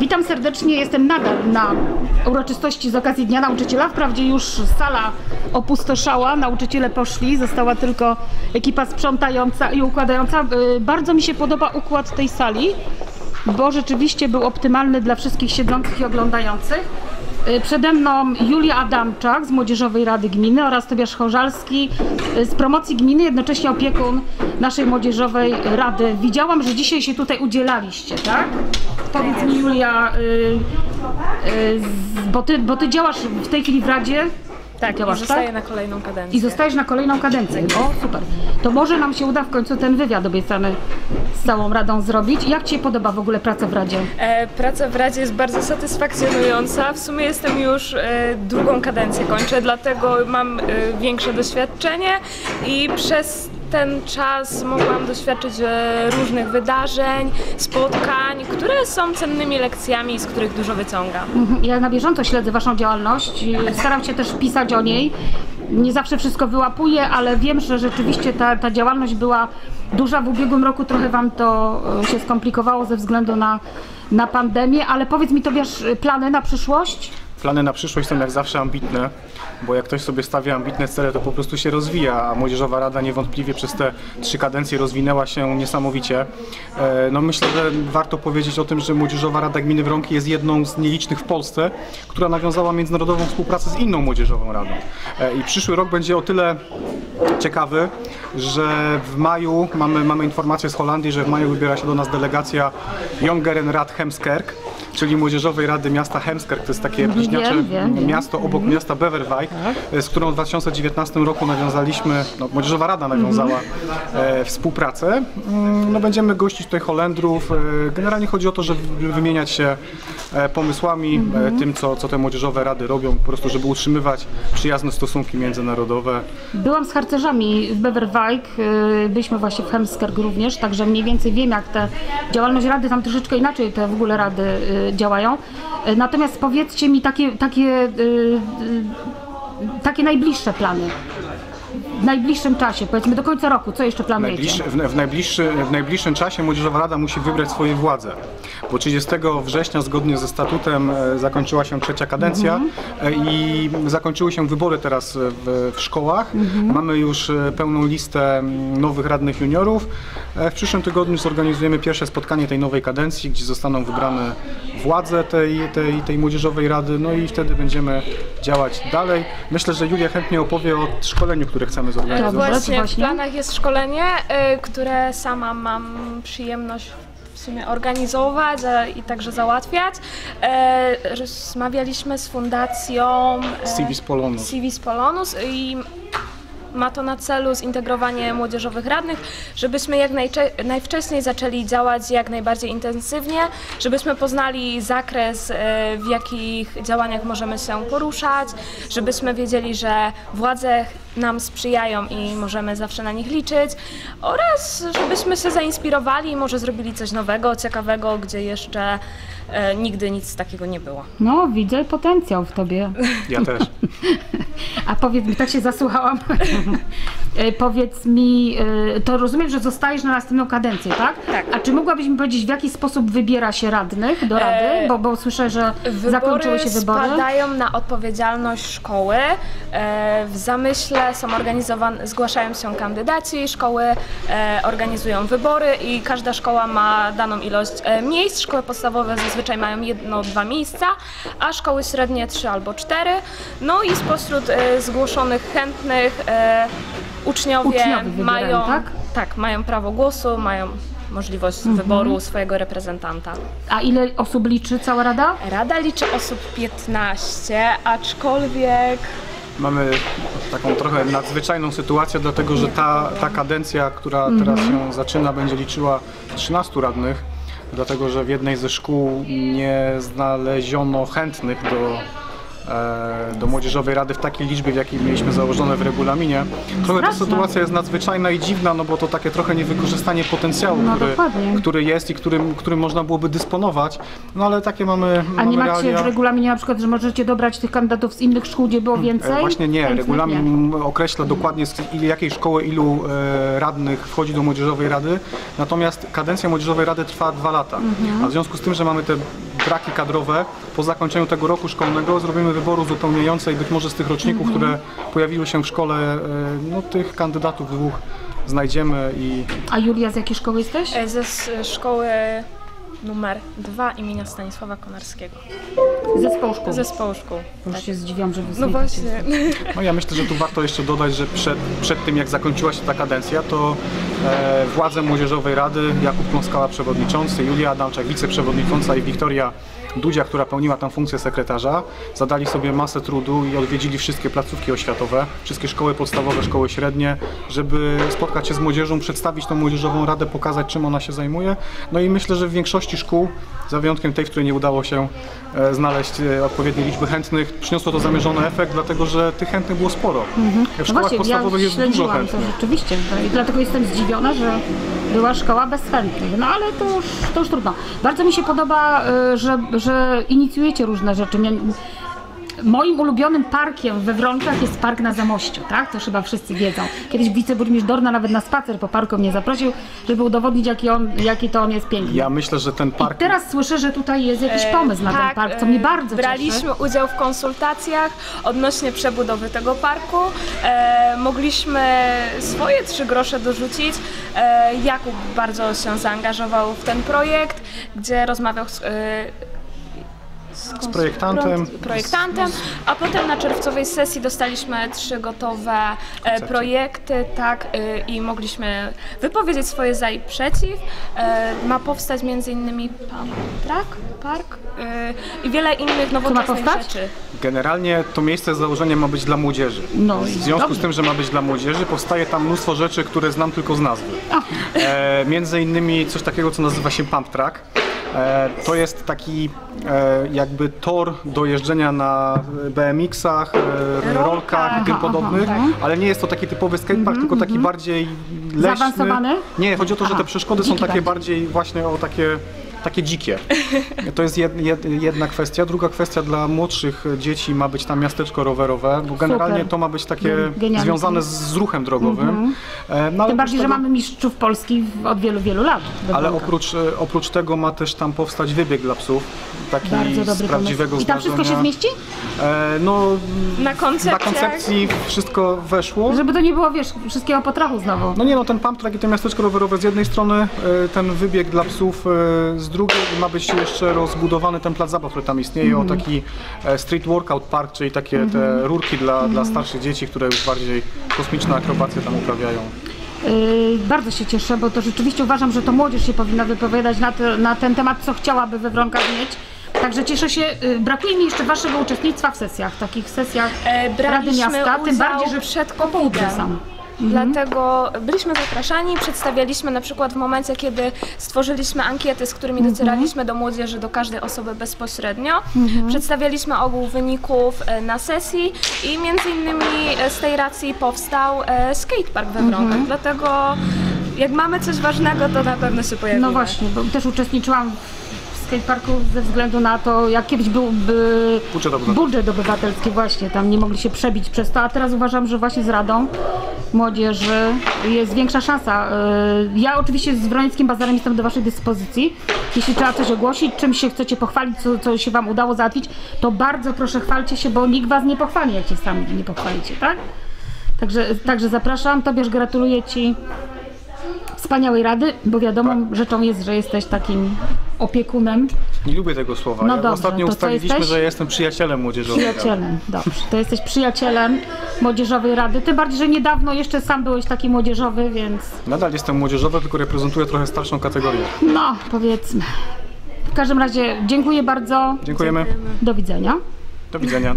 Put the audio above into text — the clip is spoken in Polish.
Witam serdecznie, jestem nadal na uroczystości z okazji Dnia Nauczyciela. Wprawdzie już sala opustoszała, nauczyciele poszli, została tylko ekipa sprzątająca i układająca. Y, Bardzo mi się podoba układ tej sali, bo rzeczywiście był optymalny dla wszystkich siedzących i oglądających. Y, Przede mną Julia Adamczak z Młodzieżowej Rady Gminy oraz Tobiasz Chorzalski y, z promocji gminy, jednocześnie opiekun naszej Młodzieżowej Rady. Widziałam, że dzisiaj się tutaj udzielaliście, tak? Powiedz mi Julia, y, bo, ty, bo ty działasz w tej chwili w Radzie Tak, Działasz, i zostaję tak? na kolejną kadencję. i zostajesz na kolejną kadencję. O, super. To może nam się uda w końcu ten wywiad obiecany z całą Radą zrobić. Jak Ci się podoba w ogóle praca w Radzie? E, praca w Radzie jest bardzo satysfakcjonująca. W sumie jestem już e, drugą kadencję kończę, dlatego mam e, większe doświadczenie i przez ten czas mogłam doświadczyć e, różnych wydarzeń, spotkań, które są cennymi lekcjami, z których dużo wyciągam. Mhm. Ja na bieżąco śledzę Waszą działalność. Staram się też pisać o niej. Nie zawsze wszystko wyłapuję, ale wiem, że rzeczywiście ta, ta działalność była duża. W ubiegłym roku trochę Wam to y, się skomplikowało ze względu na, na pandemię, ale powiedz mi, Tobiasz, y, plany na przyszłość? Plany na przyszłość są jak zawsze ambitne, bo jak ktoś sobie stawia ambitne cele, to po prostu się rozwija, a Młodzieżowa Rada niewątpliwie przez te trzy kadencje rozwinęła się niesamowicie. E, No myślę, że warto powiedzieć o tym, że Młodzieżowa Rada Gminy Wronki jest jedną z nielicznych w Polsce, która nawiązała międzynarodową współpracę z inną Młodzieżową Radą. E, I przyszły rok będzie o tyle ciekawy, że w maju mamy, mamy informację z Holandii, że w maju wybiera się do nas delegacja Jongeren Rad Hemskerk, czyli Młodzieżowej Rady Miasta Hemskerk. To jest takie bliźniacze wiem, wiem, miasto obok miasta Beverwijk, e, z którą w 2019 roku nawiązaliśmy, no, Młodzieżowa Rada nawiązała e, współpracę. Mm, No, będziemy gościć tutaj Holendrów. E, generalnie chodzi o to, żeby wymieniać się pomysłami, e, tym co, co te Młodzieżowe Rady robią, po prostu żeby utrzymywać przyjazne stosunki międzynarodowe. Byłam z harcerzami w Beverwijk, byliśmy właśnie w Hemskerk również, także mniej więcej wiem jak te działalność rady, tam troszeczkę inaczej te w ogóle rady działają. Y, Natomiast powiedzcie mi takie, takie, y, y, takie najbliższe plany. W najbliższym czasie, powiedzmy do końca roku, co jeszcze planujecie? Najbliższy, w, w, najbliższy, w najbliższym czasie Młodzieżowa Rada musi wybrać swoje władze, bo 30 września zgodnie ze statutem e, zakończyła się trzecia kadencja e, i zakończyły się wybory teraz w, w szkołach. Mamy już e, pełną listę mm, nowych radnych juniorów. E, W przyszłym tygodniu zorganizujemy pierwsze spotkanie tej nowej kadencji, gdzie zostaną wybrane władze tej, tej, tej Młodzieżowej Rady, no i wtedy będziemy działać dalej. Myślę, że Julia chętnie opowie o szkoleniu, które chcemy zorganizować. Dobra, to Właśnie w planach jest szkolenie, y, które sama mam przyjemność w sumie organizować a i także załatwiać. E, Rozmawialiśmy z fundacją e, Civis Polonus. Civis Polonus i ma to na celu zintegrowanie młodzieżowych radnych, żebyśmy jak najwcześniej zaczęli działać jak najbardziej intensywnie, żebyśmy poznali zakres, e, w jakich działaniach możemy się poruszać, żebyśmy wiedzieli, że władze nam sprzyjają i możemy zawsze na nich liczyć oraz żebyśmy się zainspirowali i może zrobili coś nowego, ciekawego, gdzie jeszcze e, nigdy nic takiego nie było. No, widzę potencjał w tobie. Ja też. A powiedz mi, tak się zasłuchałam. E, powiedz mi, e, to rozumiem, że zostajesz na następną kadencję, tak? Tak. A czy mogłabyś mi powiedzieć, w jaki sposób wybiera się radnych do rady? E, bo, bo słyszę, że zakończyły się wybory. spadają na odpowiedzialność szkoły. E, W zamyśle są organizowane, zgłaszają się kandydaci, szkoły e, organizują wybory i każda szkoła ma daną ilość e, miejsc. Szkoły podstawowe zazwyczaj mają jedno, dwa miejsca, a szkoły średnie trzy albo cztery. No i spośród e, zgłoszonych chętnych uczniowie, Uczniowie wybierają, mają, tak? tak, mają prawo głosu, mają możliwość Mhm. wyboru swojego reprezentanta. A ile osób liczy cała rada? Rada liczy osób 15, aczkolwiek Mamy taką trochę nadzwyczajną sytuację, dlatego że ta, ta kadencja, która teraz się zaczyna, będzie liczyła 13 radnych, dlatego że w jednej ze szkół nie znaleziono chętnych do, do Młodzieżowej Rady w takiej liczbie, w jakiej mieliśmy założone w regulaminie. Trochę ta sytuacja jest nadzwyczajna i dziwna, no bo to takie trochę niewykorzystanie potencjału, No, który, dokładnie. który jest i którym, którym można byłoby dysponować, no ale takie mamy, A mamy nie macie realia. w regulaminie na przykład, że możecie dobrać tych kandydatów z innych szkół, gdzie było więcej? E, Właśnie nie, Chętnych regulamin określa dokładnie z jakiej szkoły ilu e, radnych wchodzi do Młodzieżowej Rady, natomiast kadencja Młodzieżowej Rady trwa dwa lata. Mhm. A w związku z tym, że mamy te braki kadrowe po zakończeniu tego roku szkolnego zrobimy wyboru uzupełniające i być może z tych roczników, które pojawiły się w szkole, e, no tych kandydatów dwóch znajdziemy i A Julia, z jakiej szkoły jesteś? E, Ze s- szkoły numer 2 imienia Stanisława Konarskiego. Zespołu szkół. Zespołu szkół. Już się zdziwiłam, że wy No właśnie. No ja myślę, że tu warto jeszcze dodać, że przed, przed tym jak zakończyła się ta kadencja, to e, władze Młodzieżowej Rady, Jakub Kląskała przewodniczący, Julia Adamczak wiceprzewodnicząca i Wiktoria Dudzia, która pełniła tam funkcję sekretarza, zadali sobie masę trudu i odwiedzili wszystkie placówki oświatowe, wszystkie szkoły podstawowe, szkoły średnie, żeby spotkać się z młodzieżą, przedstawić tą Młodzieżową Radę, pokazać czym ona się zajmuje. No i myślę, że w większości szkół, za wyjątkiem tej, w której nie udało się e, znaleźć e, odpowiedniej liczby chętnych, przyniosło to zamierzony efekt, dlatego że tych chętnych było sporo. W No szkołach ja podstawowych jest dużo śledziłam to chętnych. rzeczywiście i dlatego jestem zdziwiona, że była szkoła bez chętnych. No ale to już, to już trudno. Bardzo mi się podoba, y, że, że inicjujecie różne rzeczy. Moim ulubionym parkiem we Wronkach jest park na Zamościu, tak? To chyba wszyscy wiedzą. Kiedyś wiceburmistrz Dorna nawet na spacer po parku mnie zaprosił, żeby udowodnić, jaki, on, jaki to on jest piękny. Ja myślę, że ten I park teraz słyszę, że tutaj jest jakiś pomysł na ten tak, park, co mnie e, bardzo Braliśmy cieszy. udział w konsultacjach odnośnie przebudowy tego parku. E, mogliśmy swoje trzy grosze dorzucić. E, Jakub bardzo się zaangażował w ten projekt, gdzie rozmawiał z, e, z projektantem. projektantem, a potem na czerwcowej sesji dostaliśmy trzy gotowe e, projekty, tak, e, i mogliśmy wypowiedzieć swoje za i przeciw. E, ma powstać między innymi park e, i wiele innych nowoczesnych rzeczy. Generalnie to miejsce z założenia ma być dla młodzieży. No w związku dobrze. z tym, że ma być dla młodzieży, powstaje tam mnóstwo rzeczy, które znam tylko z nazwy. E, między innymi coś takiego, co nazywa się pump track. E, to jest taki e, jakby tor do jeżdżenia na BMX-ach, e, rolkach i tym podobnych, aha, ale nie jest to taki typowy skatepark, tylko taki bardziej leśny. Zaawansowany? Nie, chodzi o to, że te przeszkody są takie bardziej. bardziej właśnie o takie takie dzikie. To jest jed, jed, jedna kwestia. Druga kwestia dla młodszych dzieci ma być tam miasteczko rowerowe, bo generalnie to ma być takie genialny związane z, z ruchem drogowym. E, No, Tym bardziej, oprócz że tego- mamy mistrzów Polski od wielu, wielu lat. ale oprócz, e, oprócz tego ma też tam powstać wybieg dla psów. Taki z prawdziwego pomysł. I tam wszystko się zmieści? E, no, Na koncepcjach. na koncepcji wszystko weszło. Żeby to nie było, wiesz, wszystkiego po trochu znowu. No nie no, ten pump track i to miasteczko rowerowe z jednej strony, ten wybieg dla psów z drugiej i ma być jeszcze rozbudowany ten plac zabaw, który tam istnieje, o taki e, street workout park, czyli takie te rurki dla, dla starszych dzieci, które już bardziej kosmiczne akrobacje tam uprawiają. Yy, bardzo się cieszę, bo to rzeczywiście uważam, że to młodzież się powinna wypowiadać na, te, na ten temat, co chciałaby we Wronkach mieć. Także cieszę się. Yy, brakuje mi jeszcze waszego uczestnictwa w sesjach, takich sesjach E, Rady Miasta, tym bardziej, że przed są. Dlatego byliśmy zapraszani, przedstawialiśmy na przykład w momencie, kiedy stworzyliśmy ankiety, z którymi docieraliśmy do młodzieży, do każdej osoby bezpośrednio. Przedstawialiśmy ogół wyników e, na sesji i między innymi e, z tej racji powstał e, skatepark we Wronkach. Dlatego jak mamy coś ważnego, to na pewno się pojawimy. No właśnie, bo też uczestniczyłam w skateparku ze względu na to, jak kiedyś był by, Budżet obywatelski. budżet obywatelski właśnie, tam nie mogli się przebić przez to, a teraz uważam, że właśnie z Radą Młodzieży jest większa szansa. Yy, Ja oczywiście z Wronickim Bazarem jestem do Waszej dyspozycji. Jeśli trzeba coś ogłosić, czym się chcecie pochwalić, co, co się Wam udało załatwić, to bardzo proszę chwalcie się, bo nikt Was nie pochwali, jak się sami nie pochwalicie, tak? Także, także zapraszam. Tobierz gratuluję Ci wspaniałej rady, bo wiadomo rzeczą jest, że jesteś takim opiekunem, Nie lubię tego słowa. No ja dobrze, ostatnio ustaliliśmy, jesteś? że jestem przyjacielem młodzieżowym. przyjacielem. Dobrze, to jesteś przyjacielem Młodzieżowej Rady. Tym bardziej, że niedawno jeszcze sam byłeś taki młodzieżowy, więc Nadal jestem młodzieżowy, tylko reprezentuję trochę starszą kategorię. no, powiedzmy. W każdym razie dziękuję bardzo. Dziękujemy. Do widzenia. Do widzenia.